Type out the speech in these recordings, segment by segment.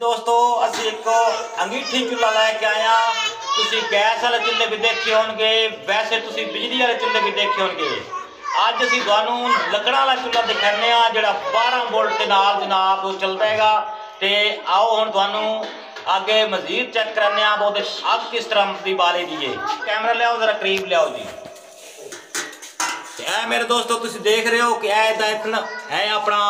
ਦੋਸਤੋ, ਅਸੀਂ ਇੱਕ ਅੰਗੀਠੀ ਚੁੱਲ੍ਹਾ ਲੈ ਕੇ ਆਏ ਹਾਂ। ਤੁਸੀਂ ਗੈਸ ਵਾਲੇ ਚੁੱਲ੍ਹੇ ਵੀ ਦੇਖੇ ਹੋਣਗੇ, ਵੈਸੇ ਤੁਸੀਂ ਬਿਜਲੀ ਵਾਲੇ ਚੁੱਲ੍ਹੇ ਵੀ ਦੇਖੇ ਹੋਣਗੇ। ਅੱਜ ਅਸੀਂ ਤੁਹਾਨੂੰ ਲੱਕੜਾਂ ਵਾਲਾ ਚੁੱਲ੍ਹਾ ਦਿਖਾਉਂਦੇ ਹਾਂ, ਜਿਹੜਾ 12 ਵੋਲਟ ਦੇ ਨਾਲ ਜਨਾਬ ਉਹ ਚੱਲਦਾ ਹੈਗਾ। ਤੇ ਆਓ ਹੁਣ ਤੁਹਾਨੂੰ ਅੱਗੇ ਮਜ਼ੀਦ ਚੈੱਕ ਕਰਨੇ ਆ ਉਹਦੇ ਅੱਗ ਕਿਸ ਤਰ੍ਹਾਂ ਦੀ ਬਾਲੇ ਦੀ ਹੈ ਕੈਮਰਾ ਲਿਆਓ, ਜ਼ਰਾ ਕਰੀਬ ਲਿਆਓ ਜੀ। ਤੇ ਇਹ ਮੇਰੇ ਦੋਸਤੋ, ਤੁਸੀਂ ਦੇਖ ਰਹੇ ਹੋ ਕਿ ਇਹ ਦਾ ਇਤਨਾ ਹੈ ਆਪਣਾ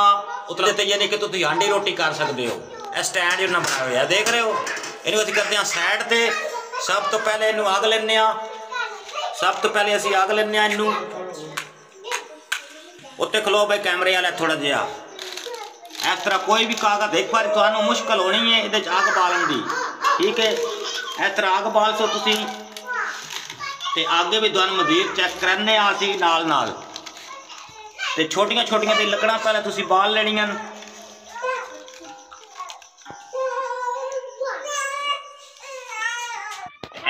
ਉਤਲੇ ਤੇ ਯਾਨੀ ਕਿ ਤੁਸੀਂ ਹਾਂਡੀ ਰੋਟੀ ਕਰ ਸਕਦੇ ਹੋ। ਇਹ ਸਟੈਂਡ ਇਹਨਾਂ ਬਣਾਇਆ ਹੋਇਆ ਦੇਖ ਰਹੇ ਹੋ? ਇਹਨੂੰ ਅਸੀਂ ਕਰਦੇ ਹਾਂ ਸਾਈਡ ਤੇ। ਸਭ ਤੋਂ ਪਹਿਲੇ ਇਹਨੂੰ ਅੱਗ ਲੈਣੇ ਆ ਸਭ ਤੋਂ ਪਹਿਲੇ ਅਸੀਂ ਅੱਗ ਲੈਣੇ ਆ ਇਹਨੂੰ। ਉੱਤੇ ਖਲੋ ਬਈ ਕੈਮਰੇ ਵਾਲਾ ਥੋੜਾ ਜਿਹਾ। ਇਸ ਤਰ੍ਹਾਂ ਕੋਈ ਵੀ ਕਾਗਜ਼, ਇੱਕ ਵਾਰ ਤੁਹਾਨੂੰ ਮੁਸ਼ਕਲ ਹੋਣੀ ਹੈ ਇਹਦੇ ਚ ਅੱਗ ਬਾਲਣ ਦੀ। ਠੀਕ ਹੈ? ਇਸ ਤਰ੍ਹਾਂ ਅੱਗ ਬਾਲ ਸੋ ਤੁਸੀਂ। ਤੇ ਅੱਗੇ ਵੀ ਤੁਹਾਨੂੰ ਮਜ਼ੀਦ ਚੈੱਕ ਕਰਨੇ ਆ ਅਸੀਂ ਨਾਲ ਨਾਲ ਤੇ ਛੋਟੀਆਂ ਛੋਟੀਆਂ ਤੇ ਲੱਕੜਾਂ ਪਹਿਲਾਂ ਤੁਸੀਂ ਬਾਲ ਲੈਣੀਆਂ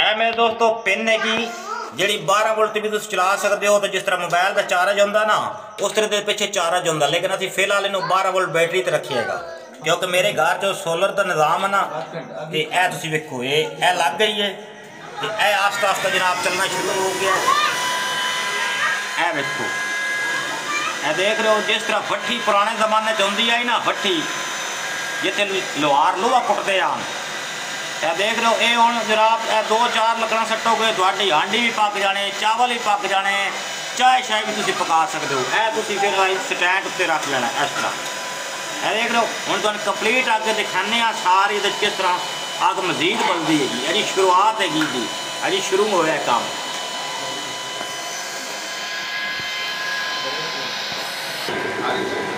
ਨੇ। ਇਹ ਮੇਰੇ ਦੋਸਤੋ ਪਿੰਨ ਹੈਗੀ ਜਿਹੜੀ 12 ਵੋਲਟ ਵੀ ਤੁਸੀਂ ਚਲਾ ਸਕਦੇ ਹੋ ਤੇ ਜਿਸ ਤਰ੍ਹਾਂ ਮੋਬਾਈਲ ਦਾ ਚਾਰਜ ਹੁੰਦਾ ਨਾ ਉਸ ਤਰ੍ਹਾਂ ਦੇ ਪਿੱਛੇ ਚਾਰਜ ਹੁੰਦਾ ਲੇਕਿਨ ਅਸੀਂ ਫਿਲਹਾਲ ਇਹਨੂੰ 12 ਵੋਲਟ ਬੈਟਰੀ ਤੇ ਰੱਖੀਏਗਾ ਕਿਉਂਕਿ ਮੇਰੇ ਘਰ 'ਚ ਸੋਲਰ ਦਾ ਨਿਜ਼ਾਮ ਹੈ ਨਾ ਤੇ ਇਹ ਤੁਸੀਂ ਵੇਖੋ ਇਹ ਇਹ ਲੱਗ ਗਈ ਹੈ ਤੇ ਇਹ ਆਸਤਾ ਆਸਤਾ ਜਨਾਬ ਚੱਲਣਾ ਸ਼ੁਰੂ ਹੋ ਗਿਆ ਇਹ ਵੇਖੋ ਇਹ ਦੇਖ ਰਹੇ ਹੋ ਜਿਸ ਤਰ੍ਹਾਂ ਫੱਠੀ ਪੁਰਾਣੇ ਜ਼ਮਾਨੇ 'ਚ ਹੁੰਦੀ ਆਈ ਨਾ ਫੱਠੀ ਜਿੱਥੇ ਲੋਹਾਰ ਲੋਹਾ ਕੁੱਟਦੇ ਆ ਇਹ ਦੇਖ ਰਹੇ ਹੋ, ਇਹ ਹੁਣ ਜਨਾਬ ਇਹ ਦੋ ਚਾਰ ਲੱਕੜਾਂ ਸੱਟੋਗੇ ਤੁਹਾਡੀ ਹਾਂਡੀ ਵੀ ਪੱਕ ਜਾਣੇ, ਚਾਵਲ ਵੀ ਪੱਕ ਜਾਣੇ, ਚਾਹ ਸ਼ਾਇ ਵੀ ਤੁਸੀਂ ਪਕਾ ਸਕਦੇ ਹੋ। ਇਹ ਤੁਸੀਂ ਫਿਰ ਸਟੈਂਡ ਉੱਤੇ ਰੱਖ ਲੈਣਾ ਇਸ ਤਰ੍ਹਾਂ। ਇਹ ਦੇਖ ਰਹੇ ਹੋ, ਹੁਣ ਤੁਹਾਨੂੰ ਕੰਪਲੀਟ ਅੱਗ ਦਿਖਾਣੇ ਆ ਸਾਰੀ ਦੇ ਕਿਸ ਤਰ੍ਹਾਂ ਅੱਗ ਮਜ਼ੀਦ ਬਲਦੀ ਹੈਗੀ। ਇਹਦੀ ਸ਼ੁਰੂਆਤ ਹੈਗੀ ਜੀ। ਅਜੀ ਸ਼ੁਰੂ ਹੋਇਆ ਕੰਮ।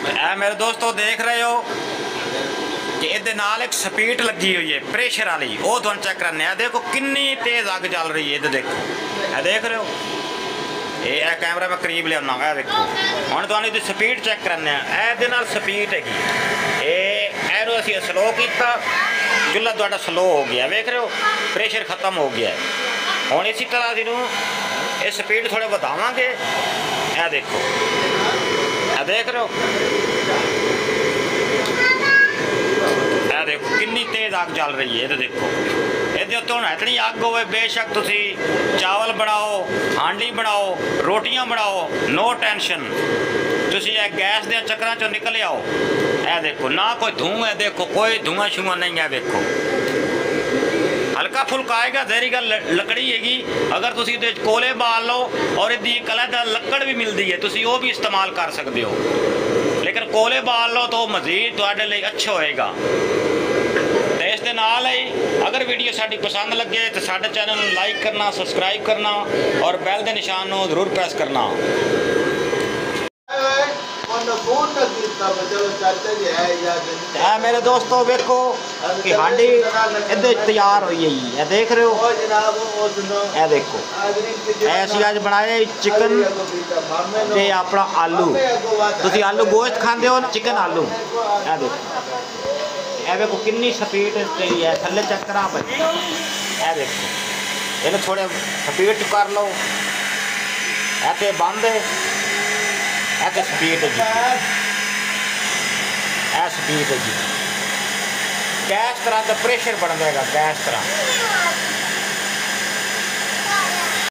ਇਹ ਮੇਰੇ ਦੋਸਤੋ ਦੇਖ ਰਹੇ ਹੋ ਕਿ ਇਹਦੇ ਨਾਲ ਇੱਕ ਸਪੀਡ ਲੱਗੀ ਹੋਈ ਹੈ ਪ੍ਰੈਸ਼ਰ ਵਾਲੀ। ਉਹ ਤੁਹਾਨੂੰ ਚੈੱਕ ਕਰਨੇ ਆ ਦੇਖੋ ਕਿੰਨੀ ਤੇਜ਼ ਅੱਗ ਚੱਲ ਰਹੀ ਹੈ ਇਹਦੇ ਦੇਖੋ। ਇਹ ਦੇਖ ਰਹੇ ਹੋ? ਇਹ ਇਹ ਕੈਮਰਾ ਮੈਂ ਕਰੀਬ ਲਿਆਉਣਾ ਇਹ ਦੇਖੋ। ਹੁਣ ਤੁਹਾਨੂੰ ਇਹਦੀ ਸਪੀਡ ਚੈੱਕ ਕਰਨੇ ਆ ਇਹਦੇ ਨਾਲ ਸਪੀਡ ਹੈਗੀ। ਇਹ ਇਹਨੂੰ ਅਸੀਂ ਸਲੋ ਕੀਤਾ। ਚੁੱਲ੍ਹਾ ਤੁਹਾਡਾ ਸਲੋ ਹੋ ਗਿਆ। ਵੇਖ ਰਹੇ ਹੋ? ਪ੍ਰੈਸ਼ਰ ਖਤਮ ਹੋ ਗਿਆ। ਹੁਣ ਇਸੇ ਤਰ੍ਹਾਂ ਅਸੀਂ ਨੂੰ ਇਹ ਸਪੀਡ ਥੋੜੇ ਵਧਾਵਾਂਗੇ। ਇਹ ਦੇਖੋ। ਇਹ ਦੇਖ ਰਹੇ ਹੋ? ਦੇਖੋ, ਕਿੰਨੀ ਤੇਜ਼ ਅੱਗ ਚੱਲ ਰਹੀ ਹੈ ਇਹਦੇ ਦੇਖੋ। ਇਹਦੇ ਉੱਤੇ ਹੁਣ ਇਤਨੀ ਅੱਗ ਹੋਵੇ, ਬੇਸ਼ੱਕ ਤੁਸੀਂ ਚਾਵਲ ਬਣਾਓ, ਹਾਂਡੀ ਬਣਾਓ, ਰੋਟੀਆਂ ਬਣਾਓ ਨੋ ਟੈਨਸ਼ਨ ਤੁਸੀਂ ਇਹ ਗੈਸ ਦੇ ਚੱਕਰਾਂ ਚੋਂ ਨਿਕਲ ਆਓ। ਇਹ ਦੇਖੋ, ਨਾ ਕੋਈ ਧੂੰ ਹੈ, ਦੇਖੋ, ਕੋਈ ਧੂੰਆਂ ਸ਼ੂਆਂ ਨਹੀਂ ਹੈ, ਦੇਖੋ। ਹਲਕਾ ਫੁਲਕਾ ਆਏਗਾ, ਜ਼ਹਿਰੀ ਗੱਲ ਲੱਕੜੀ ਹੈਗੀ। ਅਗਰ ਤੁਸੀਂ ਇਹਦੇ ਵਿੱਚ ਕੋਲੇ ਬਾਲ ਲਓ ਔਰ ਇਹਦੀ ਕਲਾ ਦਾ ਲੱਕੜ ਵੀ ਮਿਲਦੀ ਹੈ, ਤੁਸੀਂ ਉਹ ਵੀ ਇਸਤੇਮਾਲ ਕਰ ਸਕਦੇ ਹੋ। ਲੇਕਿਨ ਕੋਲੇ ਬਾਲ ਲਓ ਤਾਂ ਉਹ ਮਜ਼ੀਦ ਤੁਹਾਡੇ ਲਈ ਅੱਛਾ ਹੋਏਗਾ। ਅਗਰ ਵੀਡੀਓ ਸਾਡੀ ਪਸੰਦ ਲੱਗੇ ਤਾਂ ਸਾਡੇ ਚੈਨਲ ਨੂੰ ਲਾਈਕ ਕਰਨਾ ਸਬਸਕ੍ਰਾਈਬ ਕਰਨਾ ਔਰ ਬੈਲ ਦੇ ਨਿਸ਼ਾਨ ਨੂੰ ਜ਼ਰੂਰ ਪ੍ਰੈਸ ਕਰਨਾ ਉਹਨੂੰ ਫੋਨ ਨਾ ਕੀਤਾ ਮੈਂ ਚਲੋ ਚਾਚਾ ਜੀ ਹੈ ਯਾਦ ਇਹ ਮੇਰੇ ਦੋਸਤੋ ਵੇਖੋ ਕਿ ਹਾਂਡੀ ਇਹਦੇ ਤਿਆਰ ਹੋਈ ਹੈ ਜੀ ਇਹ ਦੇਖ ਰਹੇ ਹੋ ਉਹ ਜਨਾਬ ਉਹ ਦਿਨੋਂ ਇਹ ਦੇਖੋ ਆਦਰੀ ਇਹ ਅਸੀਂ ਅੱਜ ਬਣਾਏ ਚਿਕਨ ਤੇ ਆਪਣਾ ਆਲੂ ਤੁਸੀਂ ਆਲੂ ਗੋਸ਼ਤ ਖਾਂਦੇ ਹੋ ਚਿਕਨ ਆਲੂ ਇਹ ਦੇਖੋ ਇਹ ਵੇਖੋ ਕਿੰਨੀ ਸਪੀਡ ਤੇ ਹੈ, ਥੱਲੇ ਚੱਕਰਾਂ ਕਰਾਂ ਇਹ ਦੇਖੋ ਇਹਨੂੰ ਥੋੜੇ ਸਪੀਡ ਚ ਕਰ ਲਓ। ਇਹ ਤੇ ਬੰਦ ਹੈ ਇਹ ਤੇ ਸਪੀਡ ਹੈ ਜੀ। ਇਹ ਸਪੀਡ ਹੈ ਜੀ। ਗੈਸ ਤਰ੍ਹਾਂ ਦਾ ਪ੍ਰੈਸ਼ਰ ਬਣ ਜਾਏਗਾ ਗੈਸ ਤਰ੍ਹਾਂ?